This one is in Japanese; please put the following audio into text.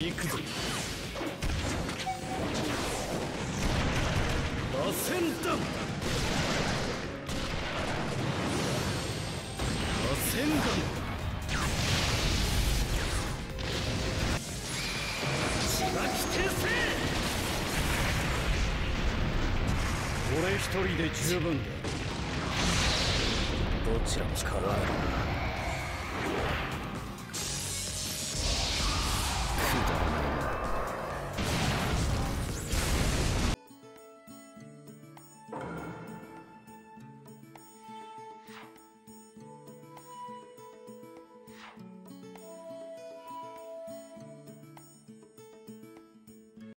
行くぞ。螺旋弾螺旋弾血は規定せ俺一人で十分だどちらも変わらない